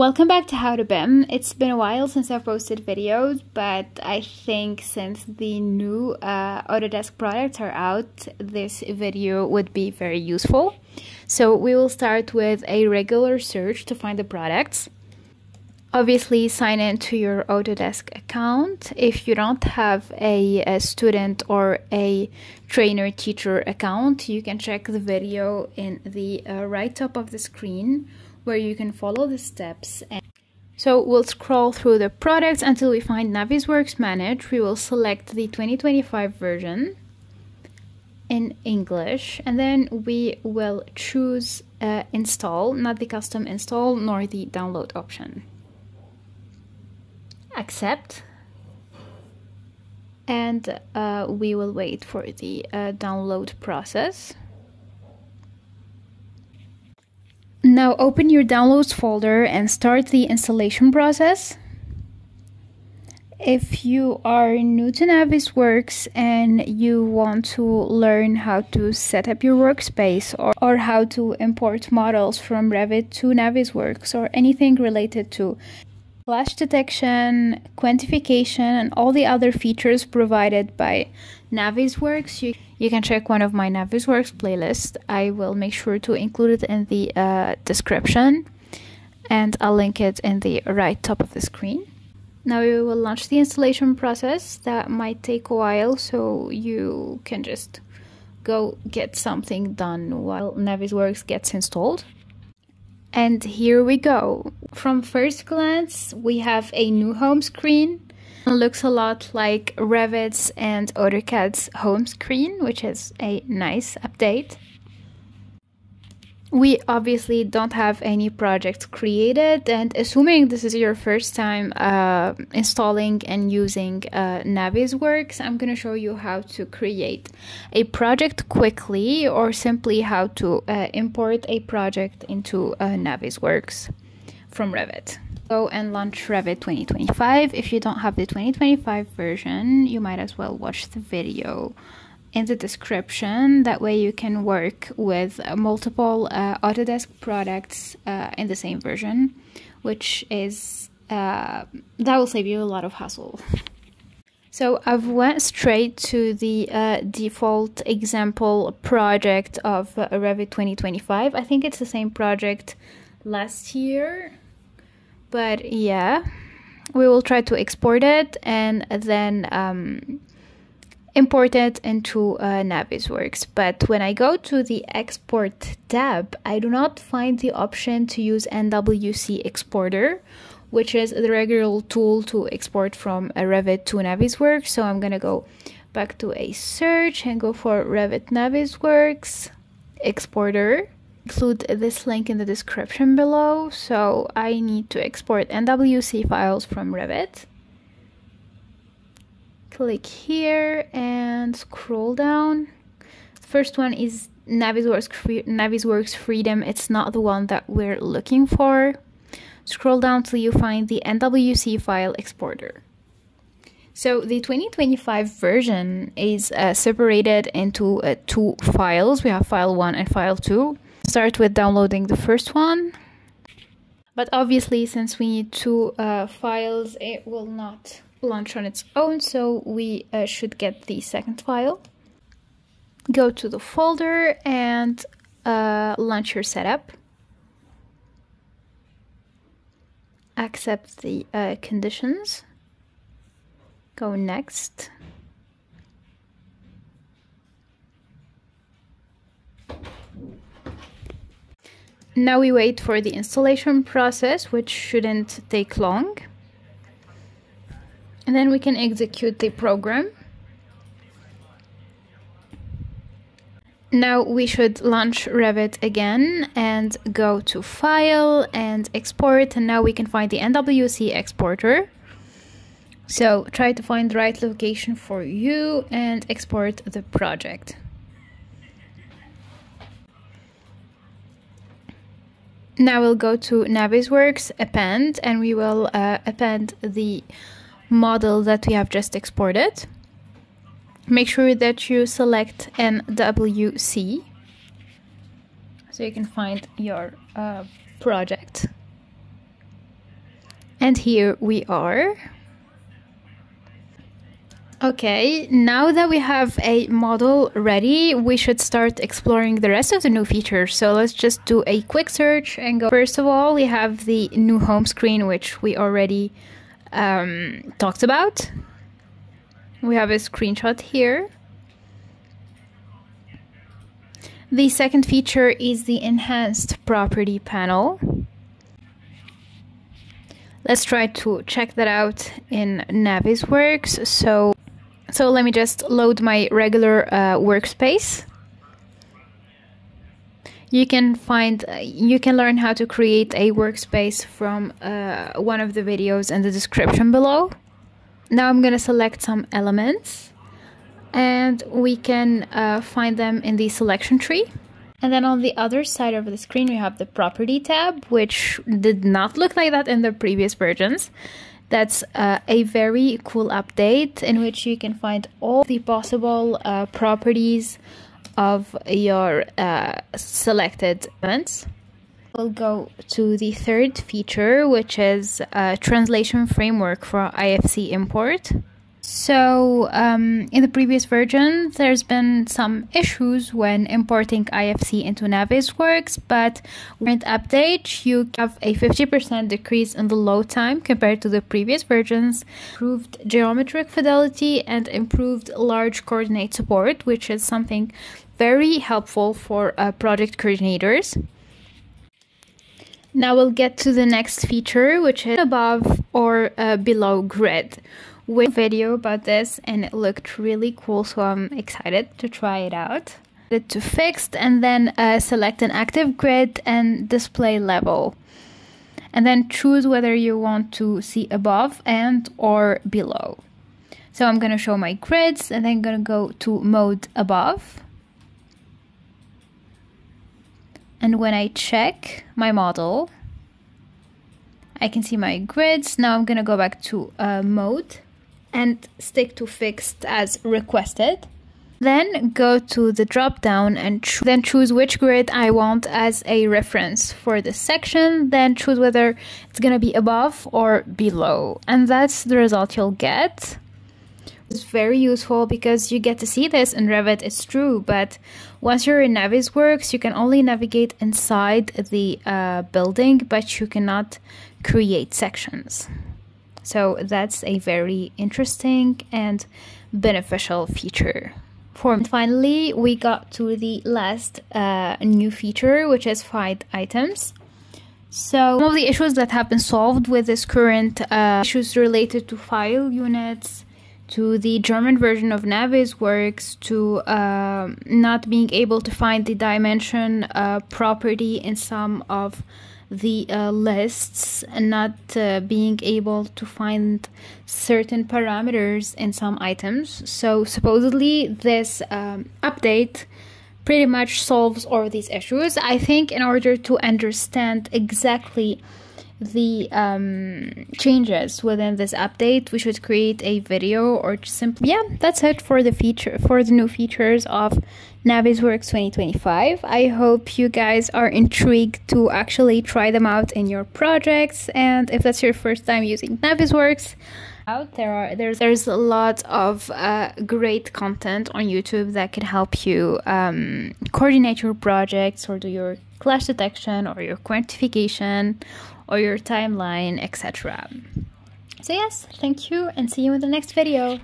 Welcome back to How to BIM. It's been a while since I've posted videos, but I think since the new uh, Autodesk products are out, this video would be very useful. So we will start with a regular search to find the products. Obviously, sign in to your Autodesk account. If you don't have a, a student or a trainer teacher account, you can check the video in the uh, right top of the screen where you can follow the steps. And so we'll scroll through the products until we find Navisworks Manage. We will select the 2025 version in English and then we will choose uh, install, not the custom install nor the download option. Accept and uh, we will wait for the uh, download process. Now open your downloads folder and start the installation process. If you are new to Navisworks and you want to learn how to set up your workspace or, or how to import models from Revit to Navisworks or anything related to clash detection, quantification, and all the other features provided by Navisworks, you, you can check one of my Navisworks playlists. I will make sure to include it in the uh, description and I'll link it in the right top of the screen. Now we will launch the installation process. That might take a while, so you can just go get something done while Navisworks gets installed. And here we go. From first glance, we have a new home screen. It looks a lot like Revit's and AutoCAD's home screen, which is a nice update. We obviously don't have any projects created, and assuming this is your first time uh, installing and using uh, Navisworks, I'm going to show you how to create a project quickly or simply how to uh, import a project into uh, Navisworks from Revit. Go and launch Revit 2025. If you don't have the 2025 version, you might as well watch the video in the description. That way you can work with multiple uh, Autodesk products uh, in the same version, which is uh, that will save you a lot of hassle. So I've went straight to the uh, default example project of uh, Revit 2025. I think it's the same project last year, but yeah, we will try to export it and then um, import it into uh, Navisworks. But when I go to the export tab, I do not find the option to use NWC exporter, which is the regular tool to export from a Revit to Navisworks. So I'm gonna go back to a search and go for Revit Navisworks exporter. Include this link in the description below. So I need to export NWC files from Revit click here and scroll down. First one is Navisworks, Navisworks Freedom. It's not the one that we're looking for. Scroll down till you find the NWC file exporter. So the 2025 version is uh, separated into uh, two files. We have file 1 and file 2. Start with downloading the first one. But obviously, since we need two uh, files, it will not launch on its own, so we uh, should get the second file. Go to the folder and uh, launch your setup. Accept the uh, conditions. Go next. Now we wait for the installation process, which shouldn't take long and then we can execute the program. Now we should launch Revit again and go to File and Export and now we can find the NWC exporter. So try to find the right location for you and export the project. Now we'll go to Navisworks Append and we will uh, append the model that we have just exported. Make sure that you select NWC so you can find your uh, project. And here we are. Okay, now that we have a model ready, we should start exploring the rest of the new features. So let's just do a quick search and go. First of all, we have the new home screen, which we already um, talked about. We have a screenshot here. The second feature is the enhanced property panel. Let's try to check that out in Navisworks. So so let me just load my regular uh, workspace. You can find, uh, you can learn how to create a workspace from uh, one of the videos in the description below. Now I'm going to select some elements and we can uh, find them in the selection tree. And then on the other side of the screen, we have the property tab, which did not look like that in the previous versions. That's uh, a very cool update in which you can find all the possible uh, properties of your uh, selected events. We'll go to the third feature, which is a translation framework for IFC import. So, um, in the previous version, there's been some issues when importing IFC into Navisworks, but current update, you have a 50% decrease in the load time compared to the previous versions, improved geometric fidelity, and improved large coordinate support, which is something very helpful for uh, project coordinators. Now we'll get to the next feature, which is above or uh, below grid with video about this and it looked really cool so I'm excited to try it out. It to fixed and then uh, select an active grid and display level and then choose whether you want to see above and or below. So I'm going to show my grids and then going to go to mode above. And when I check my model, I can see my grids. Now I'm to go back to uh, mode and stick to fixed as requested. Then go to the drop down and cho then choose which grid I want as a reference for the section. Then choose whether it's to be above or below. And that's the result you'll get. It's very useful because you get to see this in Revit, it's true, but once you're in Navisworks, you can only navigate inside the uh, building, but you cannot create sections. So that's a very interesting and beneficial feature. For finally, we got to the last uh, new feature, which is find items. So some of the issues that have been solved with this current uh, issues related to file units, to the German version of Navisworks, to uh, not being able to find the dimension uh, property in some of the uh, lists and not uh, being able to find certain parameters in some items. So supposedly this um, update pretty much solves all these issues. I think in order to understand exactly the um, changes within this update, we should create a video or just simply yeah, that's it for the feature for the new features of Navisworks 2025. I hope you guys are intrigued to actually try them out in your projects, and if that's your first time using Navisworks, out there are there's there's a lot of uh, great content on YouTube that can help you um, coordinate your projects or do your clash detection or your quantification or your timeline, etc. So yes, thank you and see you in the next video.